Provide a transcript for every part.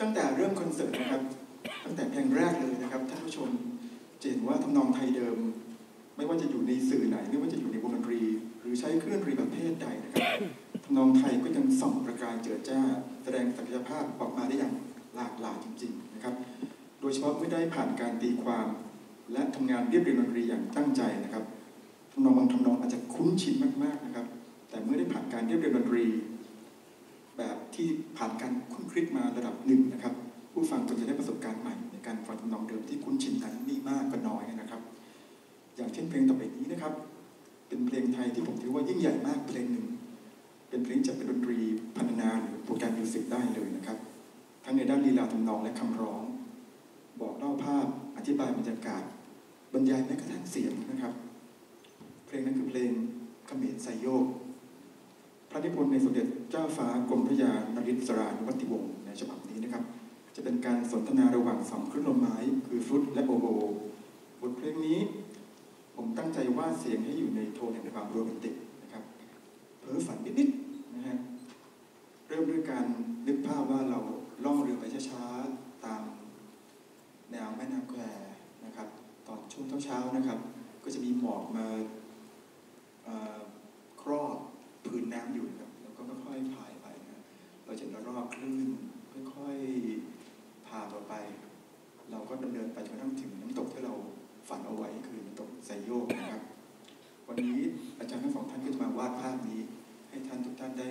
ตั้งแต่เริ่มคอนเสิร์ตนะครับ ตั้งแต่เพลงแรกเลยนะครับท่านผู้ชมจะเห็นว่าทำนองไทยเดิม ไม่ว่าจะอยู่ในสื่อไหน ไม่ว่าจะอยู่ในวงดนตรี หรือใช้เครื่องดนตรีประเภทใดนะครับทำนองไทยก็ยังส่องประกายเจิดจ้า แสดงศักยภาพออกมาได้อย่างหลากหลายจริง ๆนะครับ โดยเฉพาะเมื่อได้ผ่านการตีความ และทำงานเรียบเรียงดนตรีอย่างตั้งใจนะครับทำนองบางทำนองอาจจะคุ้นชินมากๆนะครับ แต่เมื่อได้ผ่านการเรียบเรียงดนตรี ที่ผ่านการคุ้นคิดมาระดับหนึ่งนะครับ ผู้ฟังก็จะได้ประสบการณ์ใหม่ ในการฟังทำนองเดิมที่คุ้นชินนั้นนี่มากก็น้อยนะครับ อย่างเช่นเพลงต่อไปนี้นะครับ เป็นเพลงไทยที่ผมถือว่ายิ่งใหญ่มากเพลงหนึ่ง เป็นเพลงจากเป็นดนตรีพันนาหรือโปรแกรมมิวสิกได้เลยนะครับ ทั้งในด้านลีลาทำนองและคำร้อง บอกเล่าภาพอธิบายบรรยากาศ บรรยายแม้กระทั่งเสียงนะครับ เพลงนั้นคือเพลงเขมรไซโยก นิพนธ์ในสมเด็จเจ้าฟ้ากรมพระยานริศรานุวัติวงศ์ในฉบับนี้นะครับ จะเป็นการสนทนาระหว่างสองคลื่นลมไม้ คือฟลุตและโอโบบทเพลงนี้ ผมตั้งใจว่าเสียงให้อยู่ในโทนแห่งความโรแมนติกนะครับเพ้อฝันนิดๆนะฮะเริ่มด้วยการนึกภาพว่าเราล่องเรือไปช้าๆตามแนวแม่น้ำแควนะครับ ตอนช่วงเช้าๆนะครับ ก็จะมีหมอกมาเอ่อครอบพื้นน้ำอยู่นะครับ แล้วก็ค่อยๆพายไปนะเรา จะเห็นระลอกคลื่นค่อยๆพาเราไป เราก็ดำเนินไปจนกระทั่งถึงน้ำตกที่เราฝันเอาไว้คือน้ำตกไซโยกนะครับ วันนี้อาจารย์ทั้งสองท่านก็จะมาวาดภาพนี้ ให้ท่านทุกท่านได้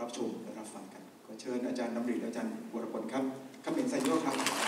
รับชมและรับฟังกันขอเชิญอาจารย์ดำริและอาจารย์วรพลครับคำเห็นไซโยกครับ